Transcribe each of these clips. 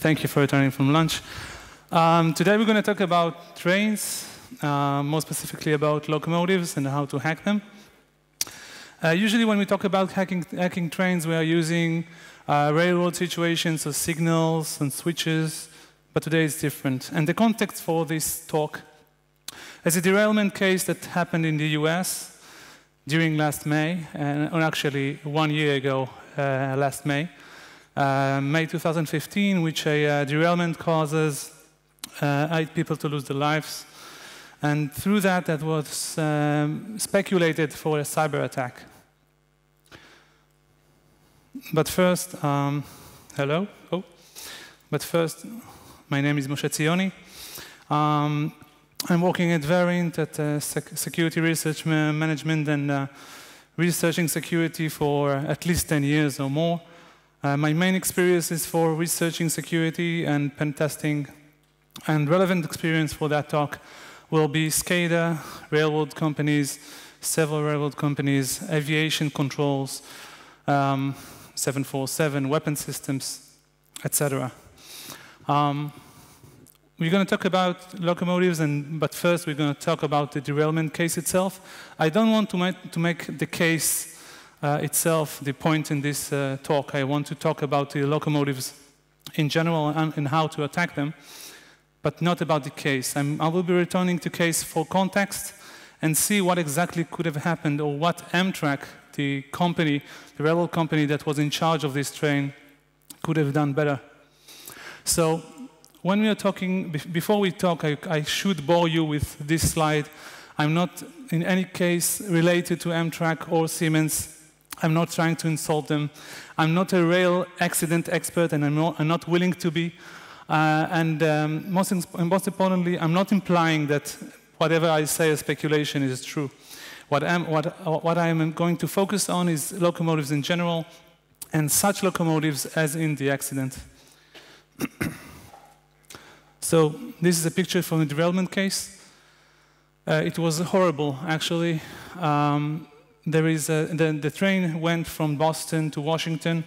Thank you for returning from lunch. Um, today we're going to talk about trains, uh, more specifically about locomotives and how to hack them. Uh, usually when we talk about hacking, hacking trains, we are using uh, railroad situations, so signals and switches, but today it's different. And the context for this talk is a derailment case that happened in the US during last May, and, or actually one year ago, uh, last May May 2015, which a uh, derailment causes uh, eight people to lose their lives. And through that, that was um, speculated for a cyber attack. But first, um, hello. Oh, but first, my name is Moshe Zioni. Um, I'm working at Verint at uh, sec security research management and uh, researching security for at least 10 years or more. Uh, my main experience is for researching security and pen testing, and relevant experience for that talk will be SCADA, railroad companies, several railroad companies, aviation controls, um, 747, weapon systems, etc. Um, we're going to talk about locomotives, and, but first we're going to talk about the derailment case itself. I don't want to make, to make the case uh, itself the point in this uh, talk. I want to talk about the locomotives in general and, and, how to attack them, but not about the case. I'm, i will be returning to case for context and see what exactly could have happened or what Amtrak, the company, the railroad company that was in charge of this train, could have done better. So when we are talking, before we talk, I, I should bore you with this slide. I'm not in any case related to Amtrak or Siemens I'm not trying to insult them. I'm not a rail accident expert, and I'm not, I'm not willing to be. Uh, and um, most, most importantly, I'm not implying that whatever I say as speculation is true. What, I'm, what, what I am going to focus on is locomotives in general, and such locomotives as in the accident. so this is a picture from a derailment case. Uh, it was horrible, actually. Um, there is a, the, the train went from Boston to Washington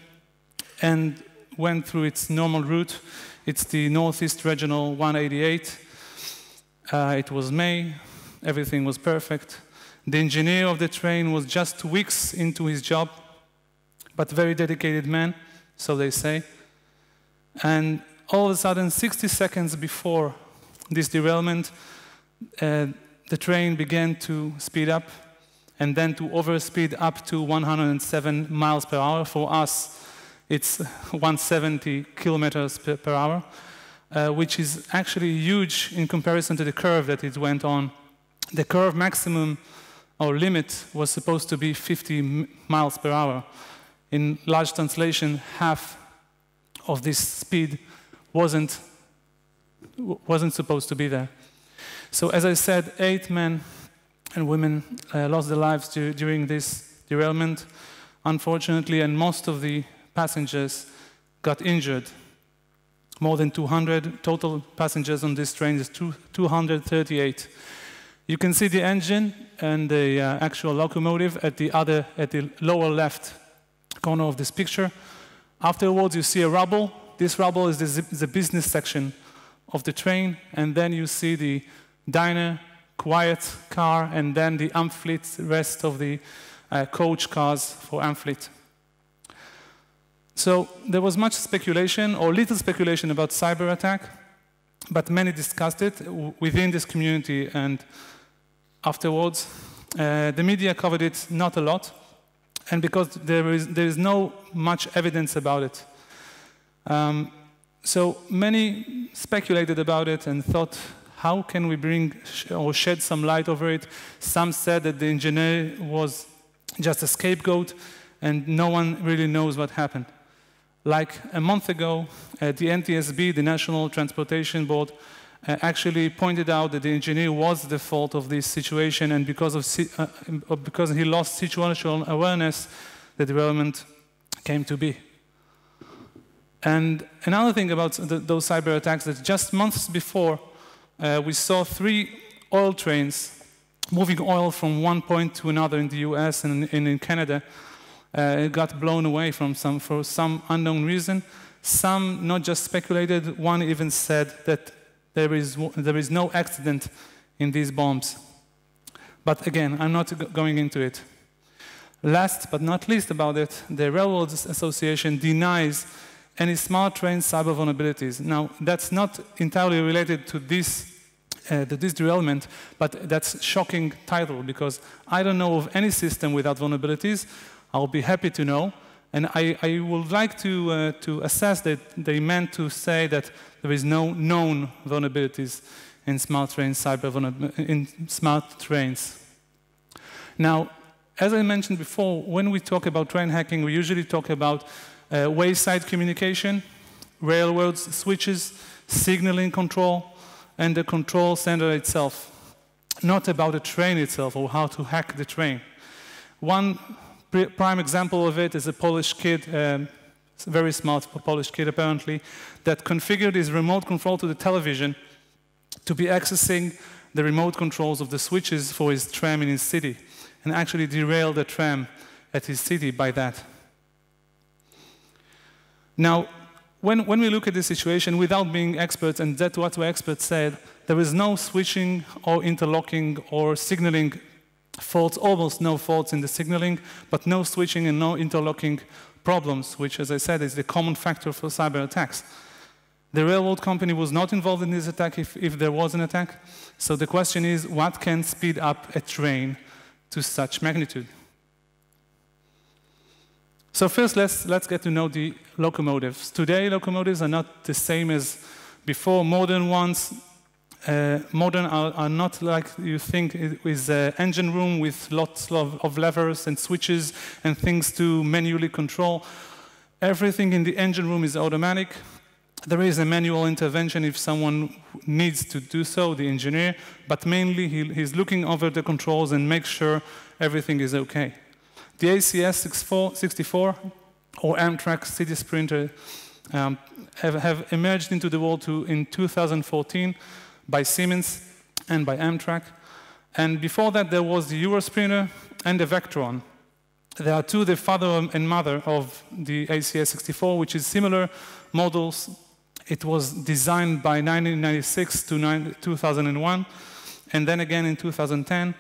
and went through its normal route. It's the Northeast Regional 188. Uh, it was May, everything was perfect. The engineer of the train was just weeks into his job, but very dedicated man, so they say. And all of a sudden, 60 seconds before this derailment, uh, the train began to speed up and then to overspeed up to 107 miles per hour. For us, it's 170 kilometers per, per hour, uh, which is actually huge in comparison to the curve that it went on. The curve maximum or limit was supposed to be 50 miles per hour. In large translation, half of this speed wasn't, wasn't supposed to be there. So as I said, eight men and women uh, lost their lives during this derailment, unfortunately, and most of the passengers got injured. More than 200 total passengers on this train is 238. You can see the engine and the uh, actual locomotive at the other, at the lower left corner of this picture. Afterwards, you see a rubble. This rubble is the, the business section of the train, and then you see the diner quiet car, and then the Amfleet, rest of the uh, coach cars for Amfleet. So there was much speculation, or little speculation about cyber attack, but many discussed it within this community and afterwards. Uh, the media covered it not a lot, and because there is, there is no much evidence about it. Um, so many speculated about it and thought how can we bring or shed some light over it? Some said that the engineer was just a scapegoat and no one really knows what happened. Like a month ago, uh, the NTSB, the National Transportation Board, uh, actually pointed out that the engineer was the fault of this situation and because, of, uh, because he lost situational awareness, the development came to be. And another thing about the, those cyber attacks that just months before, uh, we saw three oil trains moving oil from one point to another in the US and in, in Canada. Uh, it got blown away from some, for some unknown reason. Some not just speculated, one even said that there is, there is no accident in these bombs. But again, I'm not going into it. Last but not least about it, the Railroads Association denies any smart train cyber vulnerabilities. Now, that's not entirely related to this, uh, to this derailment, but that's shocking title because I don't know of any system without vulnerabilities. I'll be happy to know. And I, I would like to, uh, to assess that they meant to say that there is no known vulnerabilities in smart trains, cyber in smart trains. Now, as I mentioned before, when we talk about train hacking, we usually talk about uh, wayside communication, railroads, switches, signaling control, and the control center itself, not about the train itself or how to hack the train. One prime example of it is a Polish kid, um, a very smart Polish kid apparently, that configured his remote control to the television to be accessing the remote controls of the switches for his tram in his city and actually derailed the tram at his city by that. Now, when, when we look at the situation without being experts, and that's what the experts said, there is no switching or interlocking or signaling faults, almost no faults in the signaling, but no switching and no interlocking problems, which, as I said, is the common factor for cyber attacks. The railroad company was not involved in this attack if, if there was an attack. So the question is, what can speed up a train to such magnitude? So first, let's, let's get to know the locomotives. Today, locomotives are not the same as before. Modern ones, uh, modern are, are, not like you think with an engine room with lots of, of levers and switches and things to manually control. Everything in the engine room is automatic. There is a manual intervention if someone needs to do so, the engineer, but mainly he, he's looking over the controls and make sure everything is okay. The ACS 64 or Amtrak City Sprinter um, have, have, emerged into the world to, in 2014 by Siemens and by Amtrak. And before that, there was the Eurosprinter and the Vectron. There are two, the father and mother of the ACS 64, which is similar models it was designed by 1996 to 2001, and then again in 2010,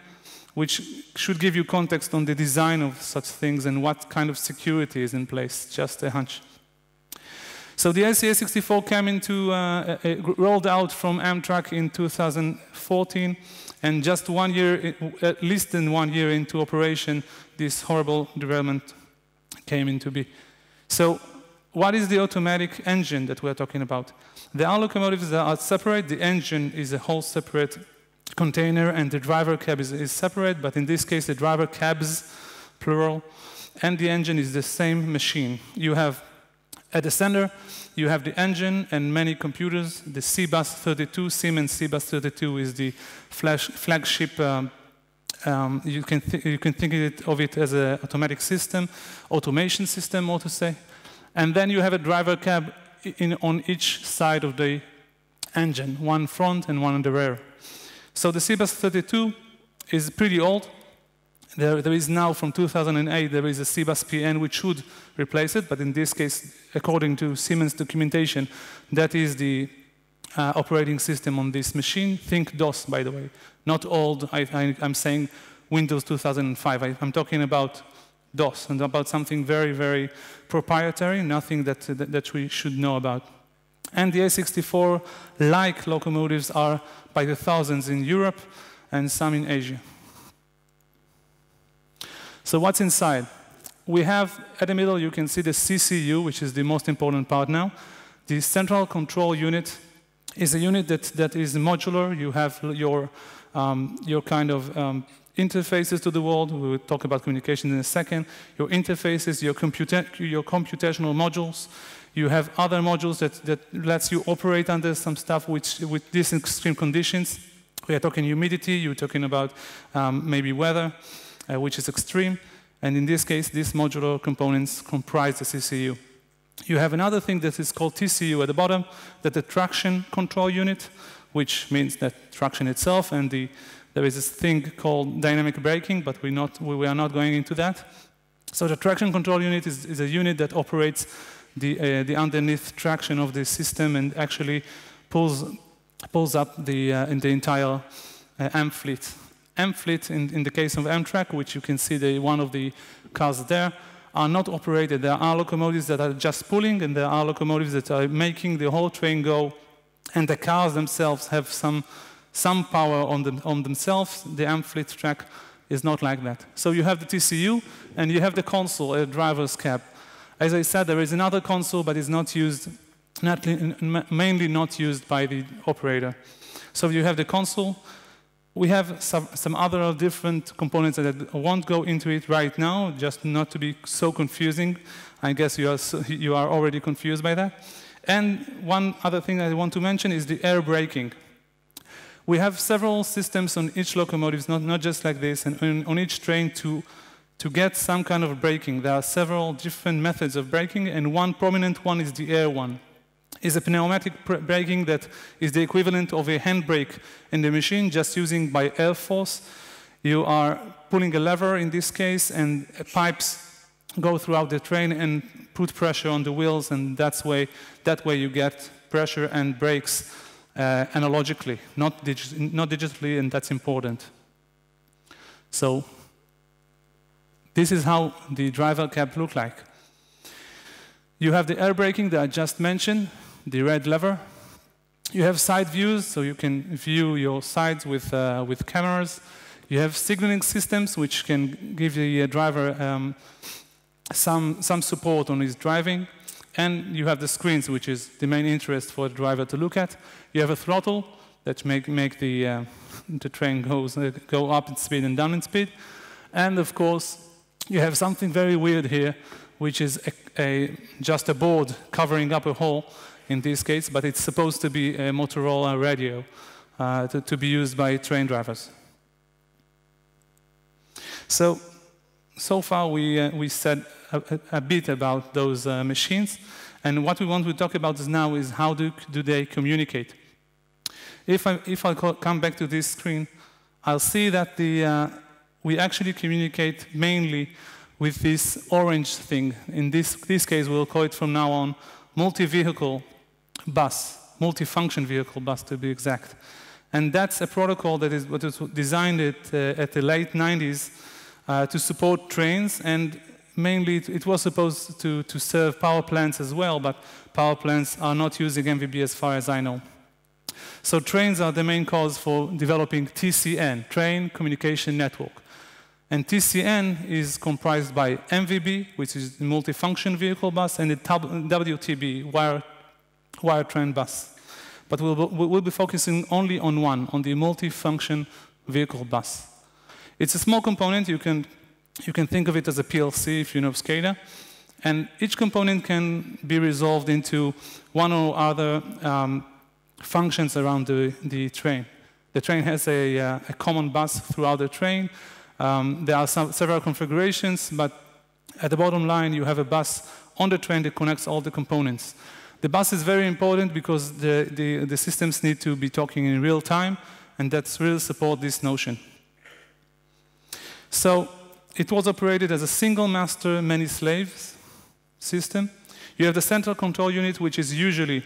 which should give you context on the design of such things and what kind of security is in place, just a hunch. So the ACS 64 came into, uh, uh, rolled out from Amtrak in 2014, and just one year, at least in one year into operation, this horrible development came into be. So what is the automatic engine that we're talking about? There are locomotives that are separate. The engine is a whole separate container, and the driver cab is, is separate, but in this case, the driver cabs, plural, and the engine is the same machine. You have at the center, you have the engine and many computers. The CBus 32, Siemens CBus 32 is the flash, flagship. Um, um, you, can you can think of it as an automatic system, automation system, more to say. And then you have a driver cab in, on each side of the engine, one front and one on the rear. So the CBus 32 is pretty old. There, there is now, from 2008, there is a CBus PN which should replace it, but in this case, according to Siemens documentation, that is the uh, operating system on this machine. Think DOS, by the way. Not old, I, am saying Windows 2005. I, I'm talking about DOS and about something very, very proprietary, nothing that, that, that we should know about. And the A64, like locomotives, are by the thousands in Europe and some in Asia. So what's inside? We have, at the middle, you can see the CCU, which is the most important part now. The central control unit is a unit that, that is modular. You have your, um, your kind of um, interfaces to the world. We will talk about communication in a second. Your interfaces, your, computa your computational modules. You have other modules that, that lets you operate under some stuff which, with these extreme conditions. We are talking humidity, you're talking about um, maybe weather, uh, which is extreme. And in this case, these modular components comprise the CCU. You have another thing that is called TCU at the bottom, that the traction control unit, which means that traction itself and the there is this thing called dynamic braking, but we're not, we are not going into that. So the traction control unit is, is a unit that operates the, uh, the underneath traction of the system and actually pulls, pulls up the, uh, the entire uh, M fleet. M fleet, in, in the case of Amtrak, which you can see the, one of the cars there, are not operated. There are locomotives that are just pulling, and there are locomotives that are making the whole train go, and the cars themselves have some, some power on, them, on themselves. The M fleet track is not like that. So you have the TCU, and you have the console, a driver's cab. As I said, there is another console, but it's not used, not, mainly not used by the operator. So you have the console. We have some, some other different components that I won't go into it right now, just not to be so confusing. I guess you are, so, you are already confused by that. And one other thing I want to mention is the air braking. We have several systems on each locomotive, not, not just like this, and on, on each train to to get some kind of braking, there are several different methods of braking, and one prominent one is the air one. It's a pneumatic braking that is the equivalent of a handbrake in the machine, just using by air force. You are pulling a lever in this case, and pipes go throughout the train and put pressure on the wheels, and that's way, that way you get pressure and brakes uh, analogically, not, digi not digitally, and that's important. So this is how the driver cab look like. You have the air braking that I just mentioned, the red lever. You have side views, so you can view your sides with, uh, with cameras. You have signaling systems, which can give the uh, driver um, some, some support on his driving. And you have the screens, which is the main interest for the driver to look at. You have a throttle that make, make the, uh, the train goes, uh, go up in speed and down in speed. And of course, you have something very weird here, which is a, a, just a board covering up a hole in this case, but it's supposed to be a Motorola radio uh, to, to, be used by train drivers. So, so far we, uh, we said a, a, bit about those uh, machines, and what we want to talk about now is how do, do they communicate. If I, if I come back to this screen, I'll see that the, uh, we actually communicate mainly with this orange thing. In this, this case, we'll call it from now on multi-vehicle bus, multi-function vehicle bus to be exact. And that's a protocol that is what was designed at, uh, at the late 90s uh, to support trains, and mainly it was supposed to, to serve power plants as well, but power plants are not using MVB as far as I know. So trains are the main cause for developing TCN, Train Communication Network. And TCN is comprised by MVB, which is the multifunction vehicle bus, and the WTB, wire, wire train bus. But we'll, we'll be focusing only on one, on the multifunction vehicle bus. It's a small component. You can, you can think of it as a PLC if you know SCADA. And each component can be resolved into one or other um, functions around the, the train. The train has a, uh, a common bus throughout the train. Um, there are some, several configurations, but at the bottom line, you have a bus on the train that connects all the components. The bus is very important because the, the, the systems need to be talking in real time, and that's really support this notion. So it was operated as a single master, many slaves system. You have the central control unit, which is usually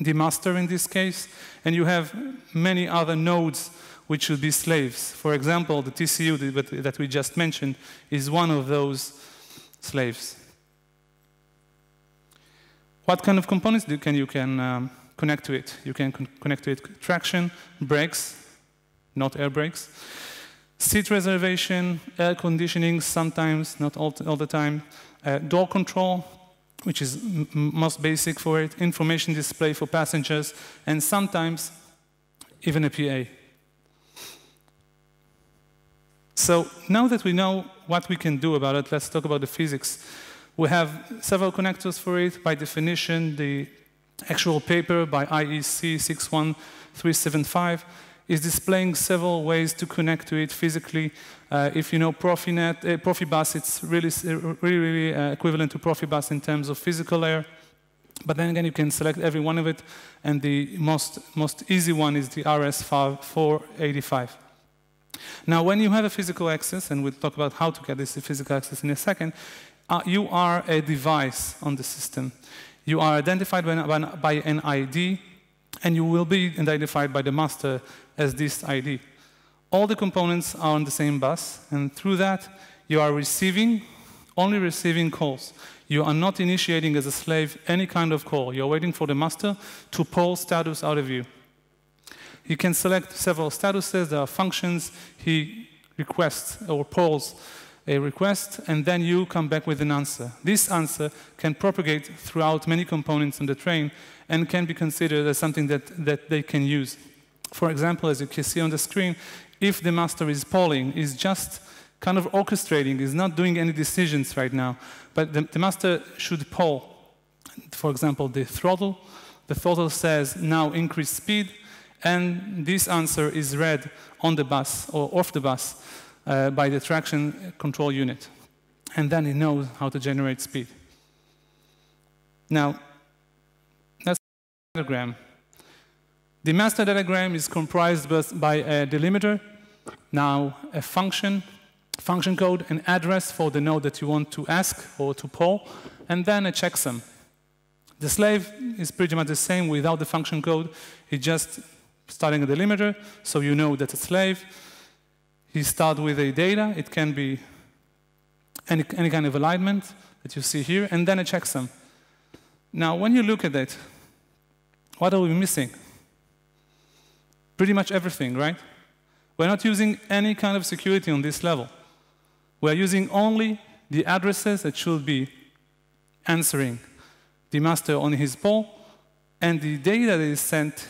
the master in this case, and you have many other nodes which should be slaves. For example, the TCU that we just mentioned is one of those slaves. What kind of components do can you can um, connect to it? You can con connect to it traction, brakes, not air brakes, seat reservation, air conditioning sometimes, not all, all the time, uh, door control, which is most basic for it, information display for passengers, and sometimes even a PA. So now that we know what we can do about it, let's talk about the physics. We have several connectors for it. By definition, the actual paper by IEC 61375 is displaying several ways to connect to it physically. Uh, if you know Profinet, uh, Profibus, it's really, really, really uh, equivalent to Profibus in terms of physical layer. But then again, you can select every one of it, and the most, most easy one is the RS485. Now, when you have a physical access, and we'll talk about how to get this physical access in a second, uh, you are a device on the system. You are identified by, an ID, and you will be identified by the master as this ID. All the components are on the same bus, and through that, you are receiving, only receiving calls. You are not initiating as a slave any kind of call. You're waiting for the master to pull status out of you. You can select several statuses, there are functions. He requests or pulls a request, and then you come back with an answer. This answer can propagate throughout many components on the train and can be considered as something that, that they can use. For example, as you can see on the screen, if the master is polling, is just kind of orchestrating, is not doing any decisions right now, but the, the master should poll, for example, the throttle. The throttle says now increase speed, and this answer is read on the bus or off the bus uh, by the traction control unit. And then it knows how to generate speed. Now, that's the diagram. The master diagram is comprised by a delimiter, now a function, function code, an address for the node that you want to ask or to poll, and then a checksum. The slave is pretty much the same without the function code. It just starting a delimiter, so you know that a slave. He starts with a data. It can be any, any kind of alignment that you see here, and then a checksum. Now, when you look at it, what are we missing? Pretty much everything, right? We're not using any kind of security on this level. We're using only the addresses that should be answering the master on his poll, and the data that is sent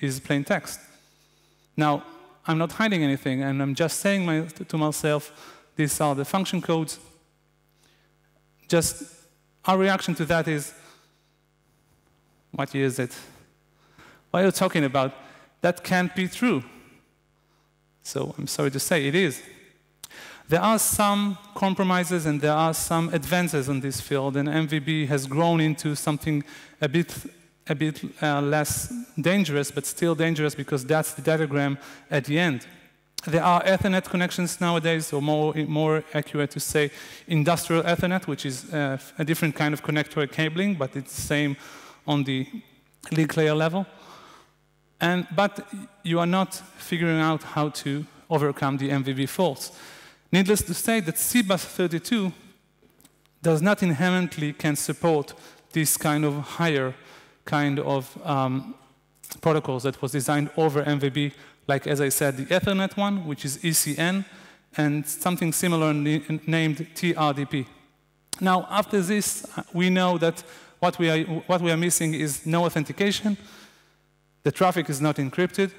is plain text. Now, I'm not hiding anything, and I'm just saying my, to myself, these are the function codes. Just our reaction to that is, what is it? What are you talking about? That can't be true. So I'm sorry to say, it is. There are some compromises and there are some advances in this field, and MVB has grown into something a bit a bit uh, less dangerous, but still dangerous because that's the datagram at the end. There are Ethernet connections nowadays, or more, more accurate to say industrial Ethernet, which is uh, a different kind of connector cabling, but it's the same on the link layer level. And, but you are not figuring out how to overcome the MVB faults. Needless to say that CBUS 32 does not inherently can support this kind of higher kind of um, protocols that was designed over MVB, like, as I said, the Ethernet one, which is ECN, and something similar named TRDP. Now, after this, we know that what we, are, what we are missing is no authentication, the traffic is not encrypted,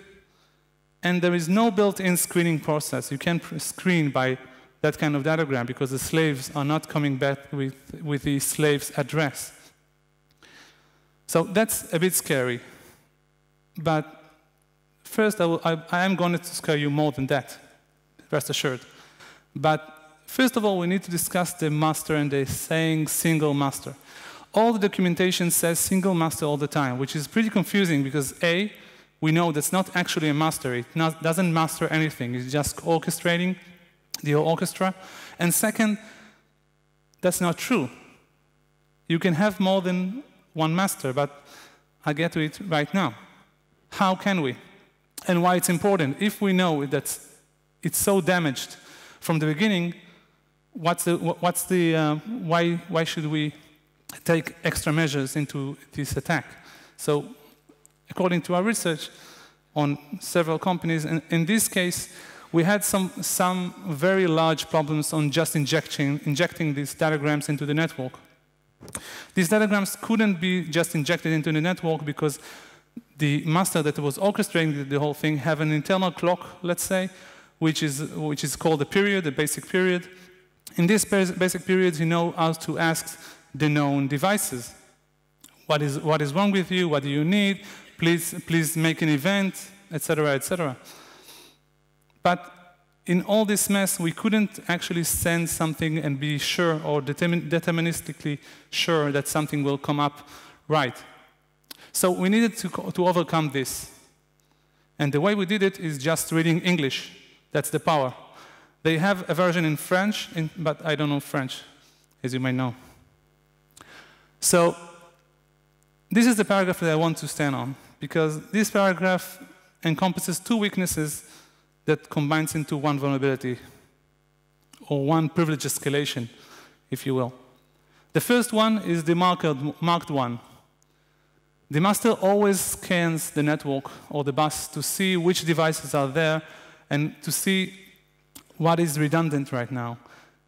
and there is no built-in screening process. You can't screen by that kind of datagram because the slaves are not coming back with, with the slave's address. So that's a bit scary. But first, I, will, I, I am going to scare you more than that, rest assured. But first of all, we need to discuss the master and the saying single master. All the documentation says single master all the time, which is pretty confusing because A, we know that's not actually a master. It not, doesn't master anything. It's just orchestrating the orchestra. And second, that's not true. You can have more than one master, but I'll get to it right now. How can we? And why it's important. If we know that it's so damaged from the beginning, what's the, what's the uh, why, why should we take extra measures into this attack? So according to our research on several companies, in, in this case, we had some, some very large problems on just injecting, injecting these datagrams into the network. These datagrams couldn't be just injected into the network because the master that was orchestrating the whole thing have an internal clock, let's say, which is, which is called a period, a basic period. In this basic period, you know how to ask the known devices. What is, what is wrong with you? What do you need? Please, please make an event, etc., etc. But in all this mess, we couldn't actually send something and be sure or determin deterministically sure that something will come up right. So we needed to, to overcome this. And the way we did it is just reading English. That's the power. They have a version in French, in, but I don't know French. as you may know. So this is the paragraph that I want to stand on, because this paragraph encompasses two weaknesses that combines into one vulnerability, or one privilege escalation, if you will. The first one is the marked, marked one. The master always scans the network or the bus to see which devices are there and to see what is redundant right now.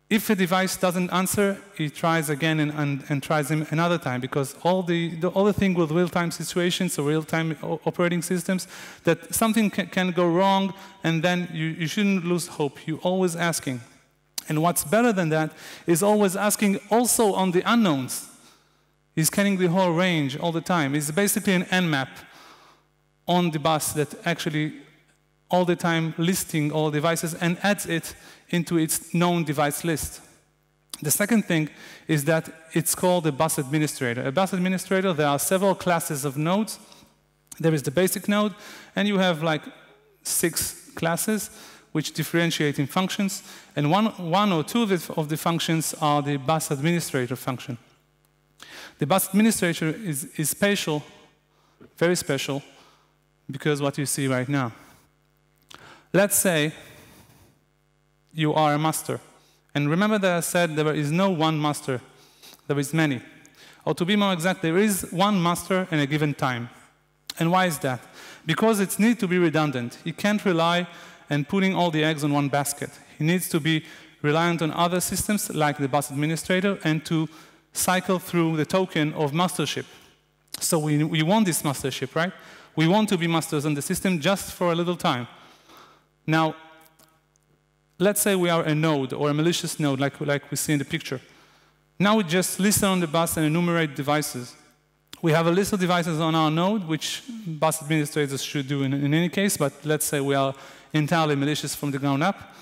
If a device doesn't answer, it tries again and, and, and tries another time because all the, the, all the thing with real-time situations or real-time operating systems, that something can, can, go wrong and then you, you shouldn't lose hope. You're always asking. And what's better than that is always asking also on the unknowns. He's scanning the whole range all the time. It's basically an Nmap on the bus that actually all the time listing all devices and adds it into its known device list. The second thing is that it's called a bus administrator. A bus administrator, there are several classes of nodes. There is the basic node, and you have like six classes which differentiate in functions, and one, one or two of the, of the functions are the bus administrator function. The bus administrator is, is special, very special, because what you see right now. Let's say you are a master. And remember that I said there is no one master, there is many. Or to be more exact, there is one master in a given time. And why is that? Because it needs to be redundant. He can't rely on putting all the eggs in one basket. He needs to be reliant on other systems like the bus administrator and to cycle through the token of mastership. So we, we want this mastership, right? We want to be masters on the system just for a little time. Now, let's say we are a node or a malicious node like, like we see in the picture. Now we just listen on the bus and enumerate devices. We have a list of devices on our node, which bus administrators should do in, in any case, but let's say we are entirely malicious from the ground up.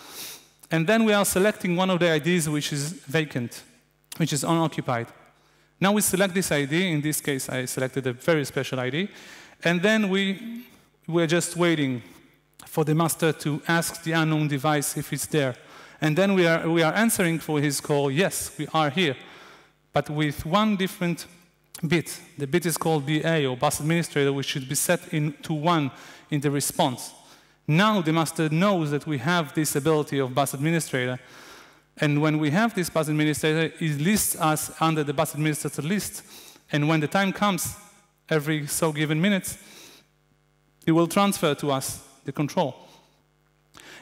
And then we are selecting one of the IDs which is vacant, which is unoccupied. Now we select this ID, in this case I selected a very special ID, and then we, we're just waiting for the master to ask the unknown device if it's there. And then we are, we are answering for his call, yes, we are here, but with one different bit. The bit is called BA, or bus administrator, which should be set to one in the response. Now the master knows that we have this ability of bus administrator, and when we have this bus administrator, it lists us under the bus administrator list, and when the time comes, every so given minutes, it will transfer to us the control,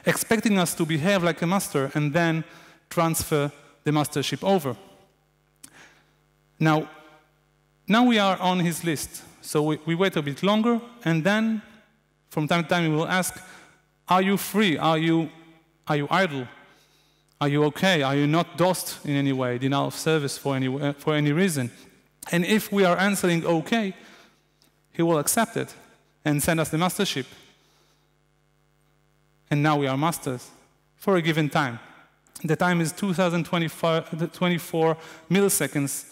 expecting us to behave like a master and then transfer the mastership over. Now, now we are on his list. So we, we wait a bit longer, and then from time to time we will ask, are you free? Are you, are you idle? Are you okay? Are you not DOSed in any way, denial of service for any, for any reason? And if we are answering okay, he will accept it and send us the mastership and now we are masters for a given time. The time is 2024 milliseconds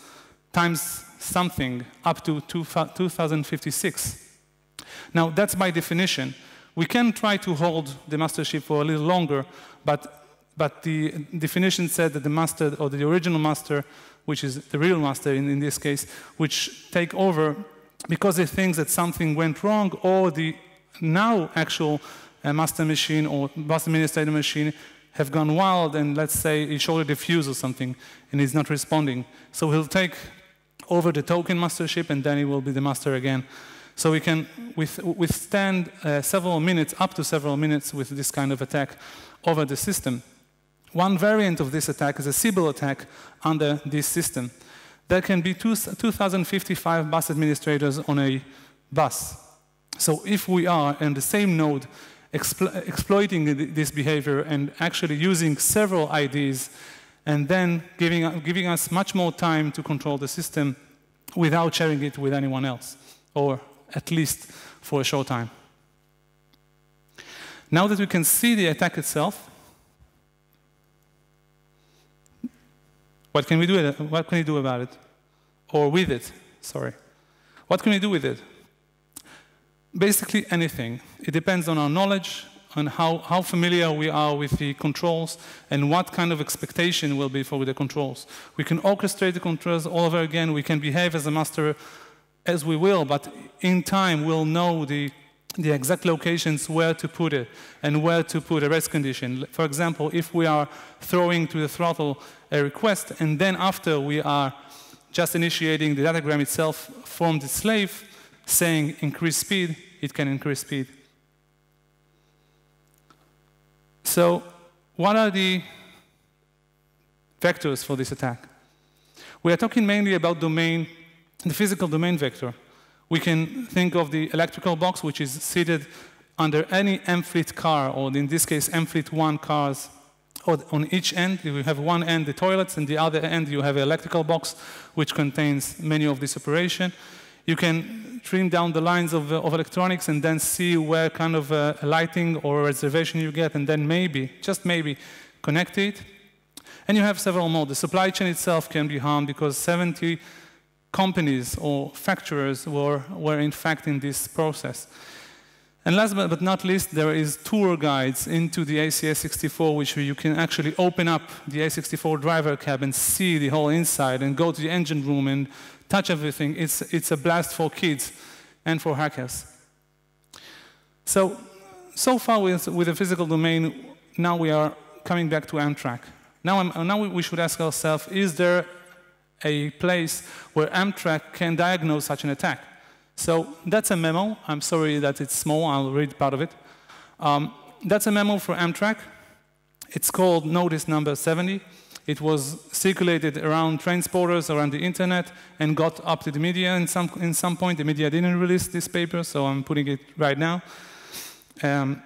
times something up to 2056. Now, that's by definition. We can try to hold the mastership for a little longer, but, but the definition said that the master, or the original master, which is the real master in, in this case, which take over because it thinks that something went wrong, or the now actual a master machine or bus administrator machine have gone wild and let's say he showed a fuse or something and he's not responding. So he'll take over the token mastership and then he will be the master again. So we can withstand uh, several minutes, up to several minutes with this kind of attack over the system. One variant of this attack is a Sybil attack under this system. There can be two, 2,055 bus administrators on a bus. So if we are in the same node explo exploiting this behavior and actually using several IDs and then giving, giving us much more time to control the system without sharing it with anyone else, or at least for a short time. Now that we can see the attack itself, what can we do, what can we do about it? Or with it, sorry. What can we do with it? Basically anything. It depends on our knowledge, on how, how familiar we are with the controls and what kind of expectation will be for the controls. We can orchestrate the controls all over again. We can behave as a master as we will, but in time we'll know the, the exact locations where to put it and where to put a rest condition. For example, if we are throwing to the throttle a request and then after we are just initiating the datagram itself from the slave saying increase speed, it can increase speed. So what are the vectors for this attack? We are talking mainly about domain, the physical domain vector. We can think of the electrical box, which is seated under any M-Fleet car, or in this case, M-Fleet 1 cars. Or on each end, you have one end the toilets, and the other end you have an electrical box, which contains many of this operation. You can trim down the lines of, of electronics and then see where kind of uh, lighting or reservation you get, and then maybe, just maybe, connect it. And you have several more. The supply chain itself can be harmed because 70 companies or facturers were, were in fact in this process. And last but not least, there is tour guides into the ACS64, which you can actually open up the A64 driver cab and see the whole inside and go to the engine room and touch everything. It's, it's a blast for kids and for hackers. So, so far with, with the physical domain, now we are coming back to Amtrak. Now, I'm, now we should ask ourselves, is there a place where Amtrak can diagnose such an attack? So that's a memo. I'm sorry that it's small. I'll read part of it. Um, that's a memo for Amtrak. It's called Notice Number 70. It was circulated around transporters, around the internet, and got up to the media in some, in some point. The media didn't release this paper, so I'm putting it right now. Um,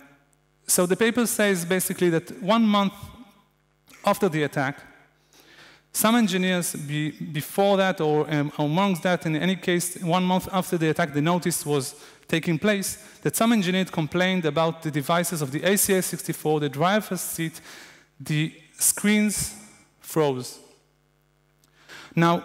so the paper says basically that one month after the attack, some engineers, be, before that or um, amongst that, in any case, one month after the attack, the notice was taking place, that some engineers complained about the devices of the ACS64, the driver's seat, the screens froze. Now,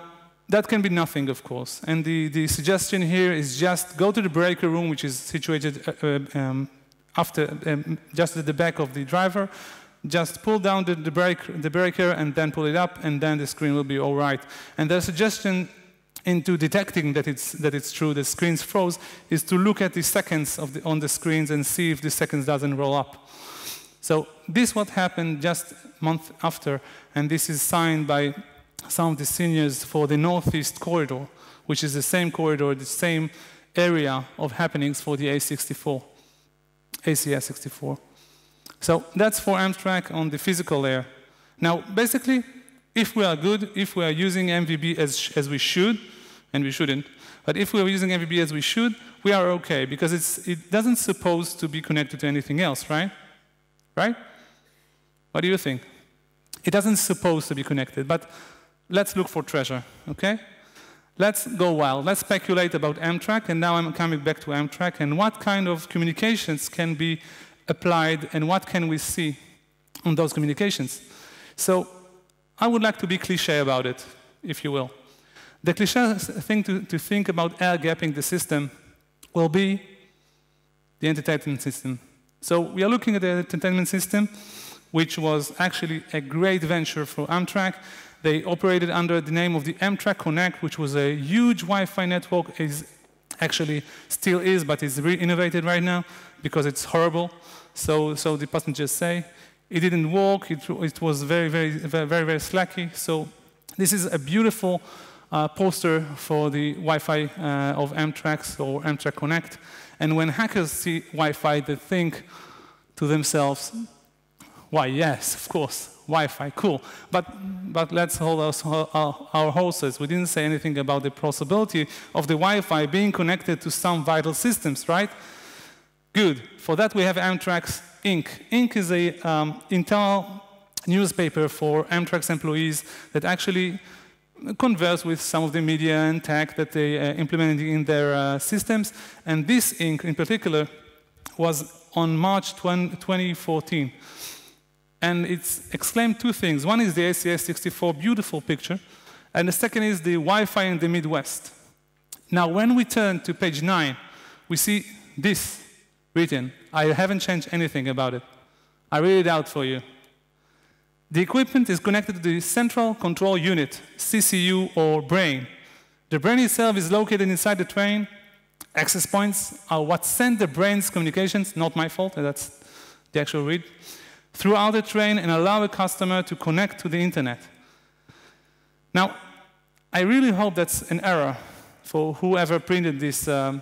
that can be nothing, of course. And the, the suggestion here is just go to the breaker room, which is situated uh, uh um, after, um, just at the back of the driver, just pull down the, the, brake, the breaker and then pull it up, and then the screen will be all right. And the suggestion into detecting that it's, that it's true, the screens froze, is to look at the seconds the, on the screens and see if the seconds doesn't roll up. So this what happened just a month after, and this is signed by some of the seniors for the Northeast Corridor, which is the same corridor, the same area of happenings for the A64, ACS 64. So that's for Amtrak on the physical layer. Now, basically, if we are good, if we are using MVB as, as we should, and we shouldn't, but if we are using MVB as we should, we are okay, because it's, it doesn't suppose to be connected to anything else, right? Right? What do you think? It doesn't suppose to be connected, but let's look for treasure, okay? Let's go wild. Let's speculate about Amtrak, and now I'm coming back to Amtrak, and what kind of communications can be applied and what can we see on those communications. So I would like to be cliche about it, if you will. The cliche thing to, to think about air gapping the system will be the entertainment system. So we are looking at the entertainment system, which was actually a great venture for Amtrak. They operated under the name of the Amtrak Connect, which was a huge Wi-Fi network. Is actually still is, but is re-innovated right now because it's horrible. So, so the passengers say it didn't work. It, it was very, very, very, very, very slacky. So this is a beautiful uh, poster for the Wi-Fi uh, of Amtrak or Amtrak Connect. And when hackers see Wi-Fi, they think to themselves, why, yes, of course, Wi-Fi, cool. But, but let's hold our, our, horses. We didn't say anything about the possibility of the Wi-Fi being connected to some vital systems, right? Good. For that, we have Amtrak's Inc. Inc. is a um, internal newspaper for Amtrak's employees that actually converse with some of the media and tech that they uh, implemented in their uh, systems. And this Inc. in particular was on March 20, 2014. And it's exclaimed two things. One is the ACS64 beautiful picture, and the second is the Wi-Fi in the Midwest. Now, when we turn to page 9, we see this written I haven't changed anything about it. I read it out for you. The equipment is connected to the Central Control Unit, CCU or brain. The brain itself is located inside the train. Access points are what send the brain's communications, not my fault, that's the actual read, throughout the train and allow a customer to connect to the internet. Now, I really hope that's an error for whoever printed this, um,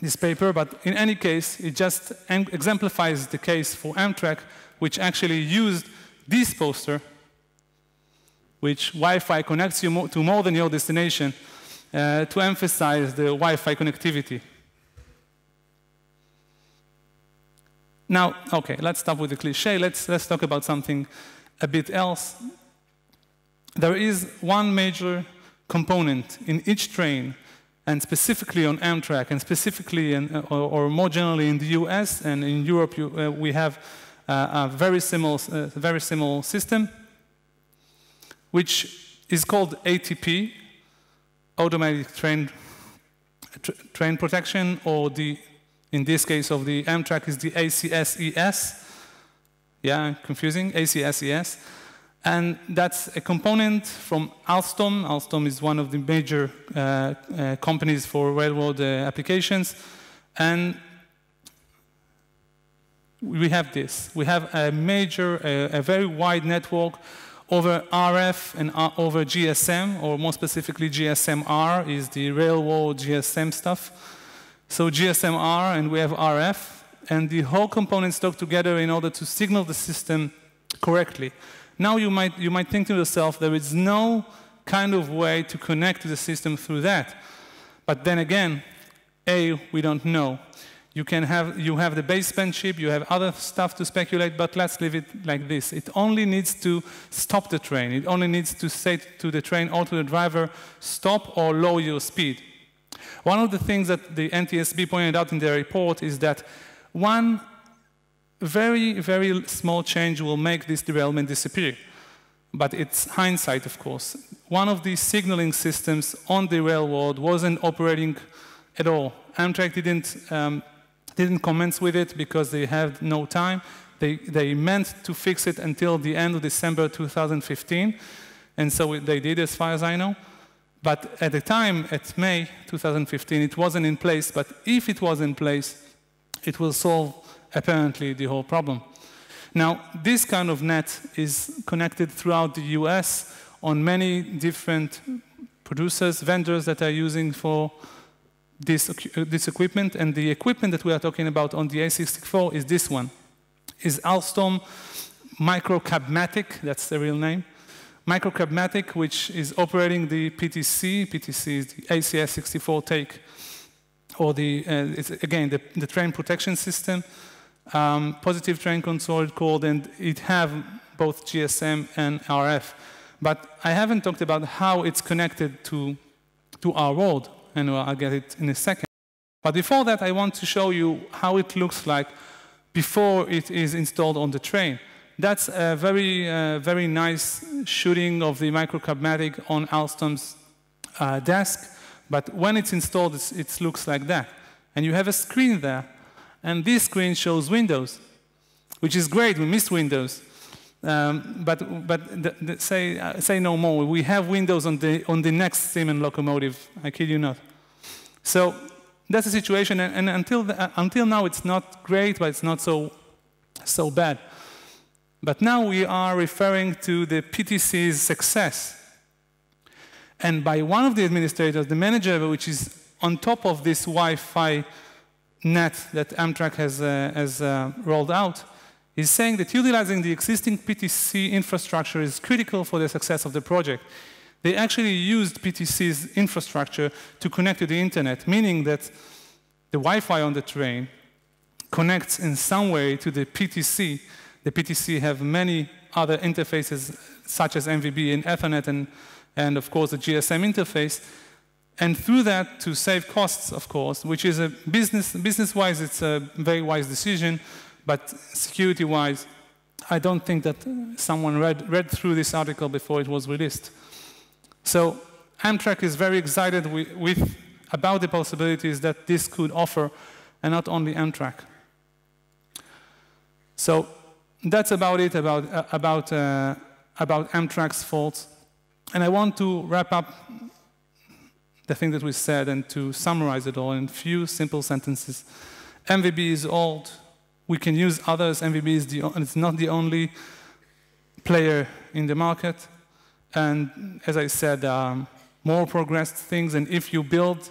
this paper, but in any case, it just exemplifies the case for Amtrak, which actually used this poster, which Wi-Fi connects you to more than your destination, uh, to emphasize the Wi-Fi connectivity. Now, okay, let's stop with the cliche. Let's, let's talk about something a bit else. There is one major component in each train, and specifically on Amtrak, and specifically, in, or, or, more generally in the US and in Europe, you, uh, we have a very similar, uh, very similar system, which is called ATP, Automatic Train, tra train Protection, or the, in this case of the Amtrak is the ACSES. Yeah, confusing, ACSES. And that's a component from Alstom. Alstom is one of the major uh, uh, companies for railroad uh, applications. And we have this. We have a major, a, a very wide network over RF and uh, over GSM, or more specifically GSM-R is the railroad GSM stuff. So GSM-R and we have RF, and the whole components talk together in order to signal the system correctly. Now you might, you might think to yourself, there is no kind of way to connect to the system through that. But then again, A, we don't know. You can have, you have the baseband chip, you have other stuff to speculate, but let's leave it like this. It only needs to stop the train. It only needs to say to the train or to the driver, stop or lower your speed. One of the things that the NTSB pointed out in their report is that one very, very small change will make this derailment disappear. But it's hindsight, of course. One of these signaling systems on the railroad wasn't operating at all. Amtrak didn't um, didn't commence with it because they had no time. They, they meant to fix it until the end of December 2015, and so they did as far as I know. But at the time, at May 2015, it wasn't in place, but if it was in place, it will solve, apparently, the whole problem. Now, this kind of net is connected throughout the US on many different producers, vendors that are using for this, uh, this equipment, and the equipment that we are talking about on the A64 is this one, is Alstom Microcabmatic, that's the real name, Microcabmatic, which is operating the PTC, PTC is the ACS64 take, or the, uh, again, the, the, train protection system, um, positive train control called, and it have both GSM and RF. But I haven't talked about how it's connected to, to our road and I'll get it in a second. But before that, I want to show you how it looks like before it is installed on the train. That's a very, uh, very nice shooting of the microcabmatic on Alstom's uh, desk. But when it's installed, it's, it looks like that. And you have a screen there. And this screen shows Windows, which is great. We miss Windows. Um, but but the, the, say, uh, say no more. We have Windows on the, on the next Siemens locomotive. I kid you not. So that's the situation. And, and until, the, uh, until now, it's not great, but it's not so, so bad. But now we are referring to the PTC's success. And by one of the administrators, the manager, which is on top of this Wi-Fi net that Amtrak has, uh, has uh, rolled out, is saying that utilizing the existing PTC infrastructure is critical for the success of the project. They actually used PTC's infrastructure to connect to the internet, meaning that the Wi-Fi on the train connects in some way to the PTC. The PTC have many other interfaces, such as MVB and Ethernet, and, and of course the GSM interface. And through that, to save costs, of course, which is a business, business-wise, it's a very wise decision, but security-wise, I don't think that someone read, read through this article before it was released. So Amtrak is very excited with, with, about the possibilities that this could offer, and not only Amtrak. So that's about it about, uh, about, uh, about Amtrak's faults. And I want to wrap up the thing that we said and to summarize it all in a few simple sentences. MVB is old. We can use others. MVB is the, it's not the only player in the market. And as I said, um, more progressed things. And if you build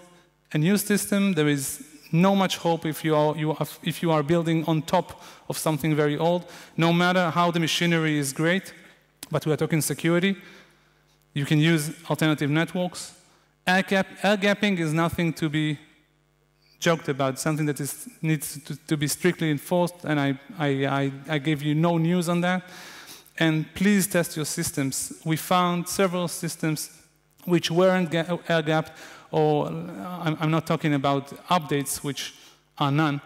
a new system, there is no much hope if you, are, you are, if you are building on top of something very old, no matter how the machinery is great, but we are talking security. You can use alternative networks. Air, gap, air gapping is nothing to be joked about, something that is, needs to, to, be strictly enforced, and I, I, I, I gave you no news on that. And please test your systems. We found several systems which weren't air gapped, or I'm, I'm, not talking about updates, which are none,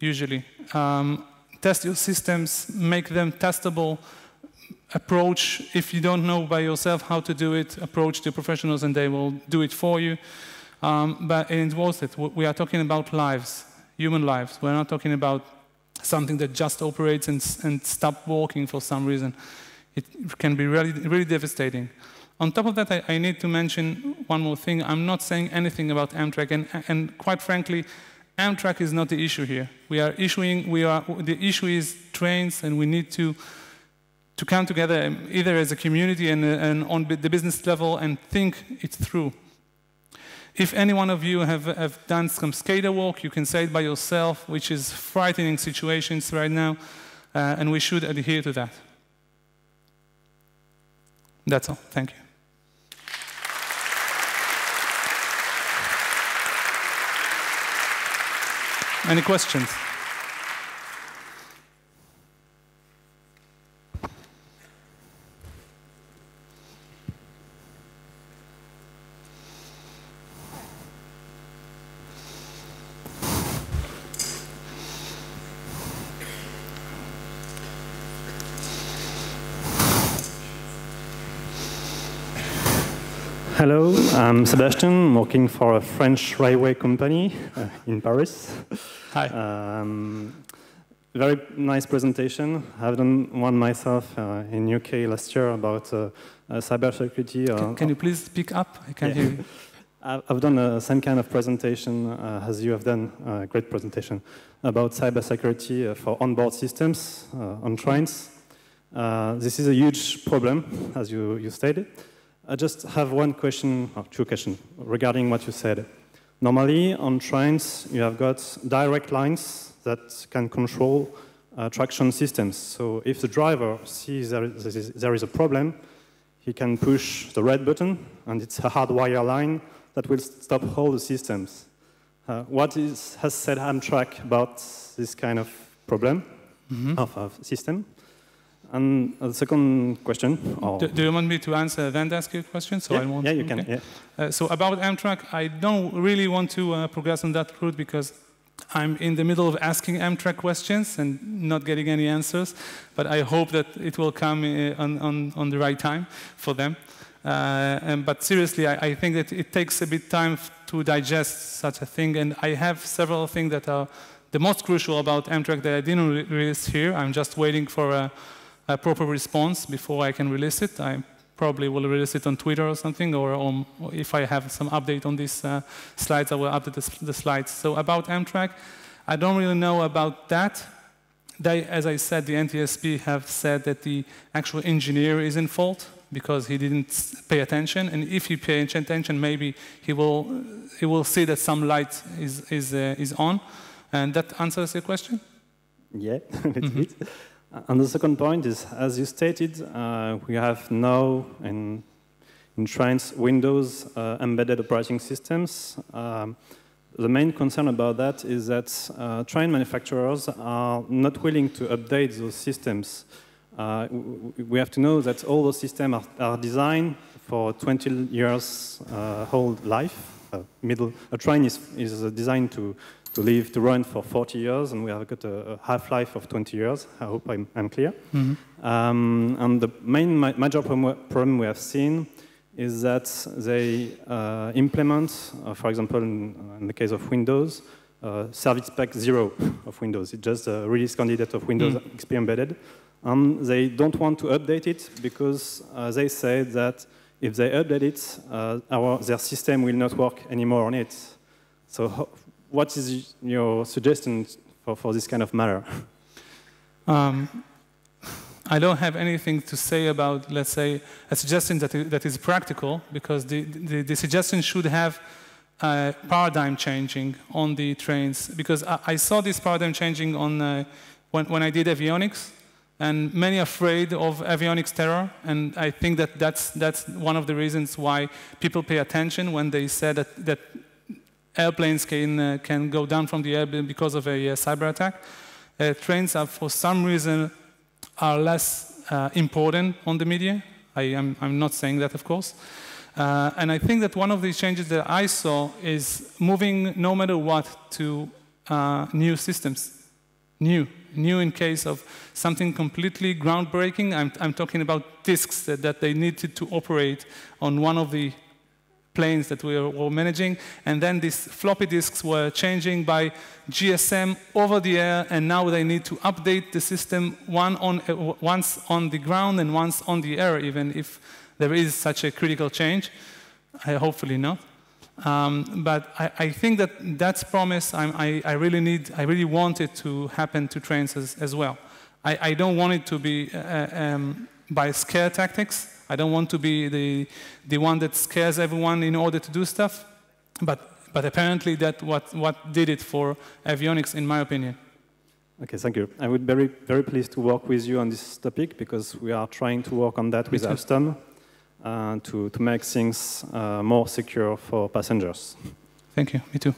usually. Um, test your systems, make them testable, approach, if you don't know by yourself how to do it, approach the professionals and they will do it for you. Um, but it's worth it. We are talking about lives, human lives. We're not talking about something that just operates and, and stop working for some reason. It can be really, really devastating. On top of that, I, I, need to mention one more thing. I'm not saying anything about Amtrak, and, and quite frankly, Amtrak is not the issue here. We are issuing, we are, the issue is trains, and we need to, to come together either as a community and, and on the business level and think it through. If any one of you have, have done some SCADA walk, you can say it by yourself, which is frightening situations right now, uh, and we should adhere to that. That's all. Thank you. Any questions? Hello, I'm Sebastian, working for a French railway company uh, in Paris. Hi. Um, very nice presentation. I've done one myself uh, in UK last year about uh, uh cybersecurity. Uh, can, can, you please speak up? I can't yeah. hear you. I've done the same kind of presentation uh, as you have done, a great presentation, about cybersecurity for onboard systems on trains. this is a huge problem, as you, you stated. I just have one question, or two questions, regarding what you said. Normally, on trains, you have got direct lines that can control uh, traction systems. So if the driver sees there is, there is a problem, he can push the red button, and it's a hardwire line that will stop all the systems. Uh, what is, has said Amtrak about this kind of problem mm -hmm. of a system? And the second question. Do, do, you want me to answer then ask you a question? So yeah, I won't, yeah, you okay. can. Yeah. Uh, so about Amtrak, I don't really want to uh, progress on that route because I'm in the middle of asking Amtrak questions and not getting any answers. But I hope that it will come uh, on, on, on the right time for them. Uh, and, but seriously, I, I, think that it takes a bit time to digest such a thing. And I have several things that are the most crucial about Amtrak that I didn't re release here. I'm just waiting for a a proper response before I can release it. I probably will release it on Twitter or something, or um, if I have some update on these uh, slides, I will update the, the, slides. So about Amtrak, I don't really know about that. They, as I said, the NTSB have said that the actual engineer is in fault because he didn't pay attention. And if he pays attention, maybe he will, he will see that some light is, is, uh, is on. And that answers your question? Yeah, a little mm -hmm. bit. And the second point is, as you stated, uh, we have now in, in Windows uh, embedded operating systems. Um, the main concern about that is that uh, train manufacturers are not willing to update those systems. Uh, we have to know that all those systems are, are designed for 20 years uh, old life. Uh, middle, a train is, is designed to to live, to run for 40 years, and we have got a, a half-life of 20 years. I hope I'm, I'm clear. Mm -hmm. um, and the main ma major problem we have seen is that they uh, implement, uh, for example, in, in, the case of Windows, uh, service pack zero of Windows. It's just a release candidate of Windows mm. XP embedded. Um, they don't want to update it because uh, they say that if they update it, uh, our, their system will not work anymore on it. So what is your suggestion for, for this kind of matter? Um, I don't have anything to say about, let's say, a suggestion that is, that is practical, because the, the, the suggestion should have a paradigm changing on the trains. Because I, I saw this paradigm changing on, uh, when, when I did avionics, and many afraid of avionics terror. And I think that that's, that's one of the reasons why people pay attention when they said that, that airplanes can, uh, can go down from the air because of a cyber attack. Uh, trains are, for some reason, are less uh, important on the media. I am, I'm not saying that, of course. Uh, and I think that one of the changes that I saw is moving, no matter what, to uh, new systems. New. New in case of something completely groundbreaking. I'm, I'm talking about disks that, that they needed to operate on one of the planes that we were managing. And then these floppy disks were changing by GSM over the air, and now they need to update the system one on, uh, once on the ground and once on the air, even if there is such a critical change. Hopefully not. Um, but I, I, think that that's promise. I, I, really need, I really want it to happen to trains as, as well. I, don't want it to be uh, um, by scare tactics. I don't want to be the, the one that scares everyone in order to do stuff, but, but apparently that what, what did it for avionics, in my opinion. Okay, thank you. I would be very, very pleased to work with you on this topic because we are trying to work on that with Alstom uh, to, to make things uh, more secure for passengers. Thank you. Me too.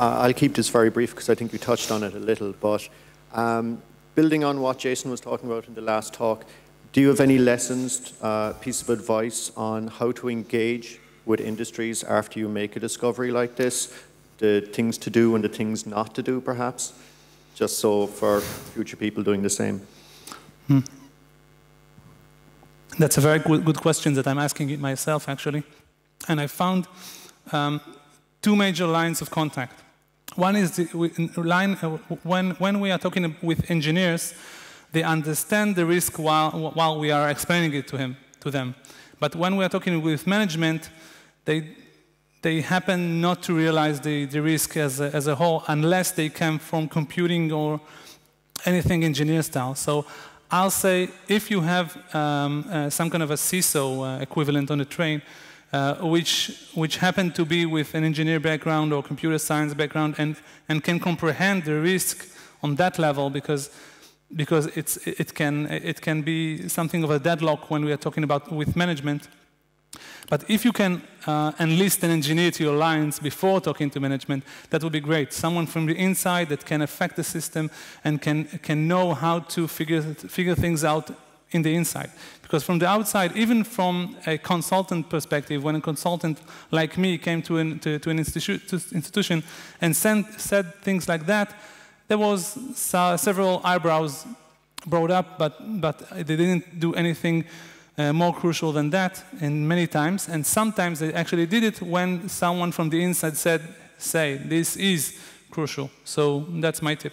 I'll keep this very brief because I think you touched on it a little, but um, building on what Jason was talking about in the last talk, do you have any lessons, uh, piece of advice on how to engage with industries after you make a discovery like this? The things to do and the things not to do, perhaps? Just so for future people doing the same. Hmm. That's a very good, good question that I'm asking myself, actually. And I found um, two major lines of contact. One is the line, uh, when, when we are talking with engineers, they understand the risk while, while we are explaining it to, him, to them. But when we are talking with management, they, they happen not to realize the, the risk as a, as a whole unless they come from computing or anything engineer style. So I'll say if you have um, uh, some kind of a CISO uh, equivalent on the train, uh, which, which happen to be with an engineer background or computer science background and, and can comprehend the risk on that level because, because it's, it, can, it can be something of a deadlock when we are talking about with management. But if you can uh, enlist an engineer to your lines before talking to management, that would be great. Someone from the inside that can affect the system and can, can know how to figure, figure things out in the inside. Because from the outside, even from a consultant perspective, when a consultant like me came to an, to, to an institu to institution and sent, said things like that, there was several eyebrows brought up, but, but they didn't do anything uh, more crucial than that, and many times. And sometimes they actually did it when someone from the inside said, say, this is crucial. So that's my tip.